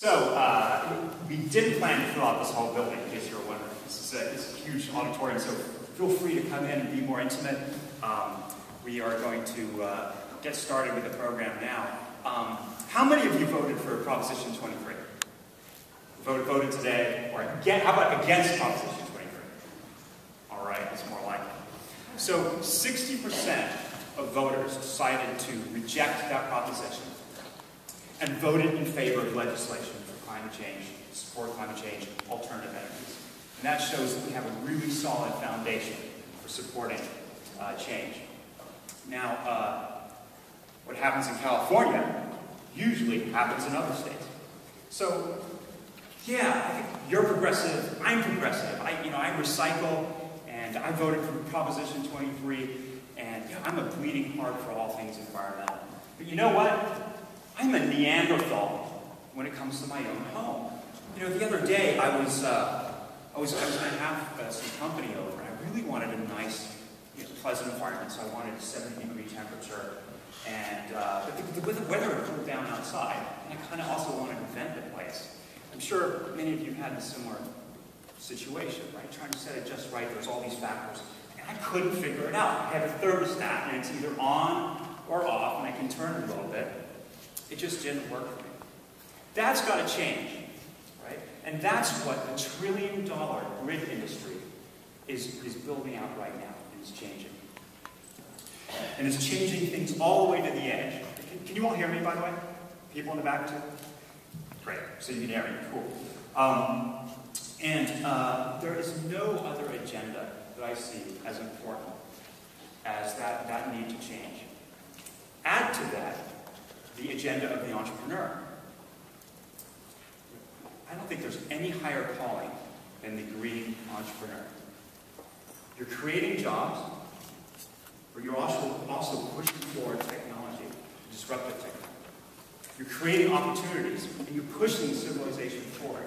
So, uh, we didn't plan to fill out this whole building, in case you were wondering. This is a, this is a huge auditorium, so feel free to come in and be more intimate. Um, we are going to uh, get started with the program now. Um, how many of you voted for Proposition 23? Voted, voted today, or again, how about against Proposition 23? All right, it's more likely. So 60% of voters decided to reject that proposition and voted in favor of legislation for climate change, support climate change, alternative energies. And that shows that we have a really solid foundation for supporting uh, change. Now, uh, what happens in California usually happens in other states. So, yeah, you're progressive, I'm progressive. I, you know, I recycle, and I voted for Proposition 23, and I'm a bleeding heart for all things environmental. But you know what? I'm a Neanderthal when it comes to my own home. You know, the other day I was, uh, I was, I was going to have uh, some company over, and I really wanted a nice, you know, pleasant environment, so I wanted a 70 degree temperature. And uh, but the, the, the weather had cooled down outside, and I kind of also wanted to vent the place. I'm sure many of you had a similar situation, right? Trying to set it just right. There's all these factors, and I couldn't figure it out. I have a thermostat, and it's either on or off, and I can turn it a little bit. It just didn't work for me. That's got to change, right? And that's what the trillion dollar grid industry is, is building out right now and is changing. And it's changing things all the way to the edge. Can, can you all hear me, by the way? People in the back, too? Great. So you can hear me. Cool. Um, and uh, there is no other agenda that I see as important as that, that need to change. Add to that the agenda of the entrepreneur. I don't think there's any higher calling than the green entrepreneur. You're creating jobs, but you're also, also pushing forward technology, disruptive technology. You're creating opportunities, and you're pushing civilization forward.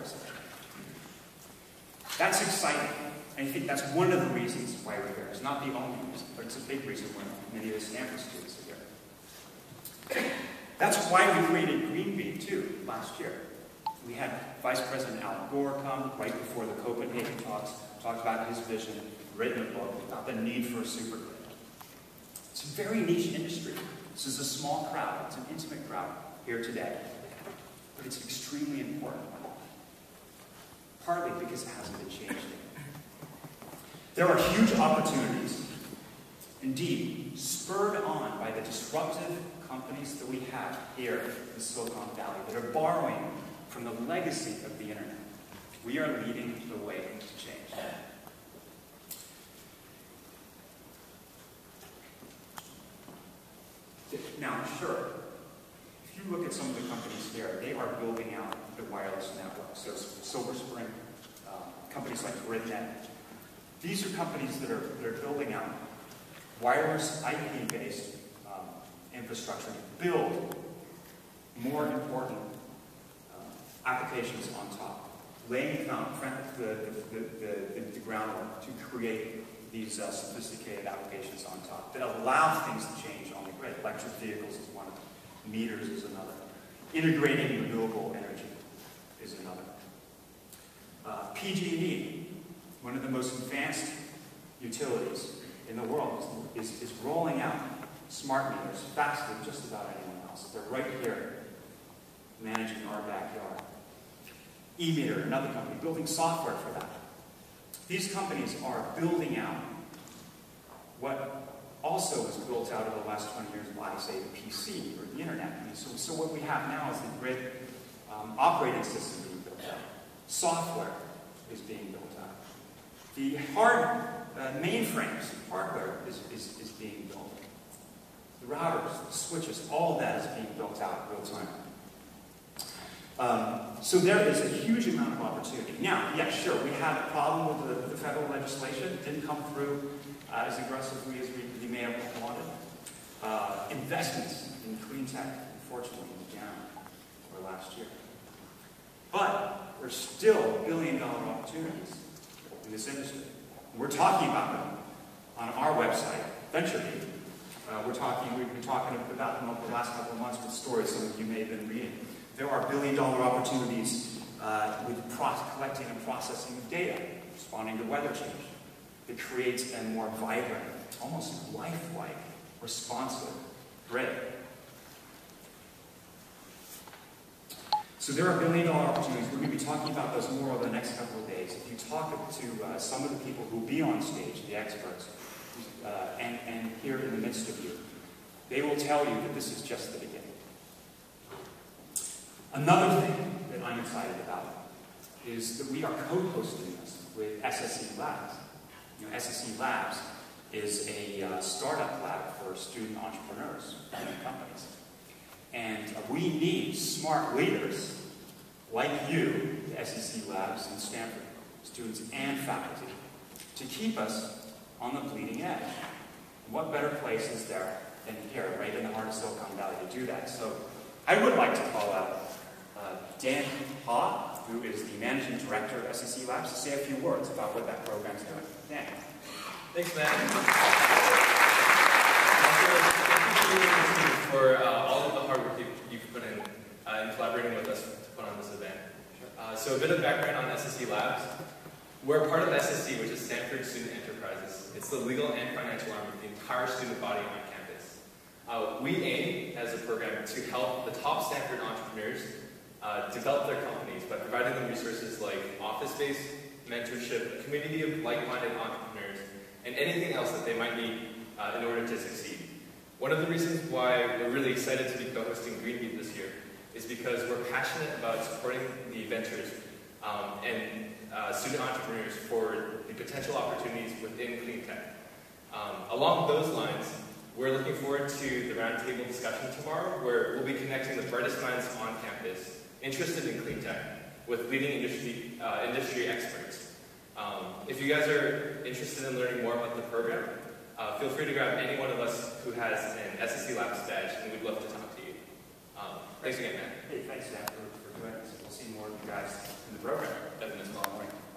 That's exciting. And I think that's one of the reasons why we're here. It's not the only reason, but it's a big reason why many of the Stanford students are here. That's why we created Greenbeat, too, last year. We had Vice President Al Gore come right before the Copenhagen talks, talked about his vision, written a book about the need for a supergrid. It's a very niche industry. This is a small crowd. It's an intimate crowd here today. But it's extremely important. Partly because it hasn't been changed. There are huge opportunities, indeed, spurred on by the disruptive companies that we have here in Silicon Valley that are borrowing from the legacy of the internet. We are leading the way to change. Now, sure, if you look at some of the companies here, they are building out the wireless network. So Silver Spring, um, companies like GridNet, these are companies that are, that are building out wireless IP-based infrastructure to build more important uh, applications on top, laying the, the, the, the, groundwork to create these uh, sophisticated applications on top that allow things to change on the grid. Electric vehicles is one of them. Meters is another. Integrating renewable energy is another. Uh, PG&E, one of the most advanced utilities in the world, is, is rolling out smart meters faster than just about anyone else. They're right here managing our backyard. eMeter, another company, building software for that. These companies are building out what also was built out over the last 20 years by, say, the PC or the internet. I mean, so, so what we have now is the grid um, operating system being built out. Software is being built out. The hard uh, mainframes, hardware, is, is, is being built. The routers, the switches, all that is being built out real time. Um, so there is a huge amount of opportunity. Now, yeah, sure, we had a problem with the, the federal legislation. It didn't come through uh, as aggressively as we, we may have wanted. Uh, investments in clean tech, unfortunately, was down over last year. But there's still billion dollar opportunities in this industry. We're talking about them on our website, VentureBeat. Uh, we're talking, we've been talking about them over the last couple of months with stories some of you may have been reading. There are billion dollar opportunities uh, with collecting and processing of data, responding to weather change, that creates a more vibrant, almost lifelike, responsive grid. So there are billion dollar opportunities. We're going to be talking about those more over the next couple of days. If you talk to uh, some of the people who will be on stage, the experts, uh, and, and here in the midst of you, they will tell you that this is just the beginning. Another thing that I'm excited about is that we are co-hosting this with SSE Labs. You know, SSE Labs is a uh, startup lab for student entrepreneurs and companies. And uh, we need smart leaders like you, the SSE Labs in Stanford, students and faculty, to keep us on the bleeding edge. What better place is there than here, right in the heart of Silicon Valley, to do that? So I would like to call out uh, Dan Ha, who is the managing director of SSE Labs, to say a few words about what that program's doing. Dan. Thanks, Matt. Thank you for uh, all of the hard work you've, you've put in uh, in collaborating with us to put on this event. Uh, so a bit of background on SSE Labs. We're part of SSE, which is Stanford Student Enterprises. It's the legal and financial arm of the entire student body on campus. Uh, we aim, as a program, to help the top Stanford entrepreneurs uh, develop their companies by providing them resources like office space, mentorship, a community of like-minded entrepreneurs, and anything else that they might need uh, in order to succeed. One of the reasons why we're really excited to be co-hosting Greenbeat this year is because we're passionate about supporting the ventures um, and uh, student entrepreneurs for the potential opportunities within clean tech. Um, along those lines, we're looking forward to the roundtable discussion tomorrow, where we'll be connecting the brightest minds on campus interested in clean tech with leading industry, uh, industry experts. Um, if you guys are interested in learning more about the program, uh, feel free to grab any one of us who has an SSE Labs badge, and we'd love to talk to you. Um, thanks again, Matt. Hey, thanks, Dan, see more of you guys in the program. Definitely. tomorrow morning.